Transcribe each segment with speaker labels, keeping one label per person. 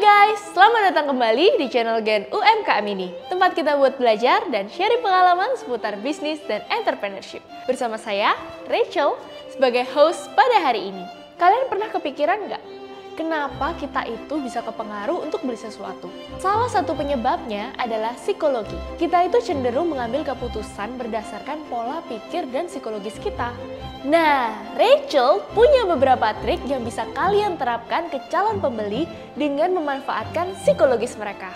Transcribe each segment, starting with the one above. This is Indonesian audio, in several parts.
Speaker 1: Selamat datang kembali di channel Gen UMKM ini, tempat kita buat belajar dan sharing pengalaman seputar bisnis dan entrepreneurship. Bersama saya, Rachel, sebagai host pada hari ini. Kalian pernah kepikiran nggak? Kenapa kita itu bisa kepengaruh untuk beli sesuatu? Salah satu penyebabnya adalah psikologi. Kita itu cenderung mengambil keputusan berdasarkan pola pikir dan psikologis kita. Nah, Rachel punya beberapa trik yang bisa kalian terapkan ke calon pembeli dengan memanfaatkan psikologis mereka.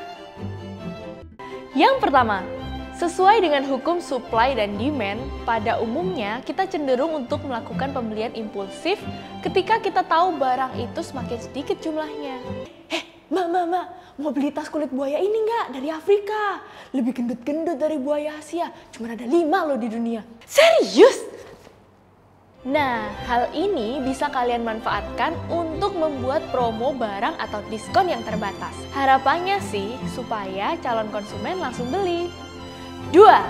Speaker 1: Yang pertama, sesuai dengan hukum supply dan demand, pada umumnya kita cenderung untuk melakukan pembelian impulsif ketika kita tahu barang itu semakin sedikit jumlahnya. Eh, Mak, mak, mak, mau beli tas kulit buaya ini nggak? Dari Afrika. Lebih gendut-gendut dari buaya Asia. Cuma ada lima loh di dunia. Serius? Nah, hal ini bisa kalian manfaatkan untuk membuat promo barang atau diskon yang terbatas. Harapannya sih supaya calon konsumen langsung beli. Dua,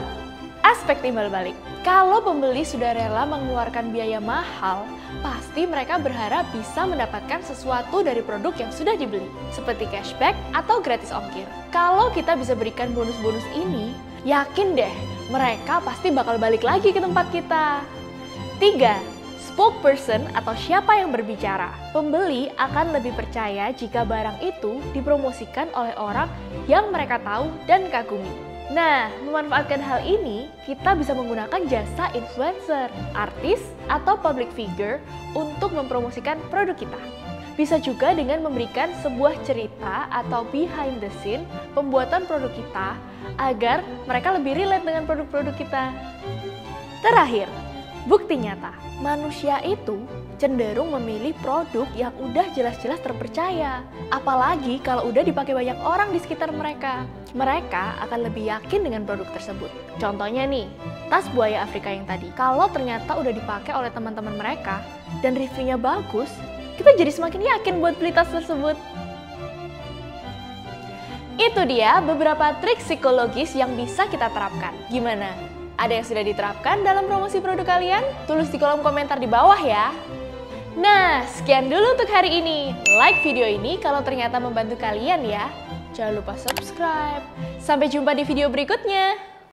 Speaker 1: aspek timbal balik. Kalau pembeli sudah rela mengeluarkan biaya mahal, pasti mereka berharap bisa mendapatkan sesuatu dari produk yang sudah dibeli, seperti cashback atau gratis ongkir. Kalau kita bisa berikan bonus-bonus ini, yakin deh mereka pasti bakal balik lagi ke tempat kita. Tiga, spokesperson atau siapa yang berbicara. Pembeli akan lebih percaya jika barang itu dipromosikan oleh orang yang mereka tahu dan kagumi. Nah, memanfaatkan hal ini, kita bisa menggunakan jasa influencer, artis, atau public figure untuk mempromosikan produk kita. Bisa juga dengan memberikan sebuah cerita atau behind the scene pembuatan produk kita agar mereka lebih relate dengan produk-produk kita. Terakhir, Bukti nyata, manusia itu cenderung memilih produk yang udah jelas-jelas terpercaya. Apalagi kalau udah dipakai banyak orang di sekitar mereka. Mereka akan lebih yakin dengan produk tersebut. Contohnya nih, tas buaya Afrika yang tadi. Kalau ternyata udah dipakai oleh teman-teman mereka dan reviewnya bagus, kita jadi semakin yakin buat beli tas tersebut. Itu dia beberapa trik psikologis yang bisa kita terapkan. Gimana? Ada yang sudah diterapkan dalam promosi produk kalian? Tulis di kolom komentar di bawah ya. Nah, sekian dulu untuk hari ini. Like video ini kalau ternyata membantu kalian ya. Jangan lupa subscribe. Sampai jumpa di video berikutnya.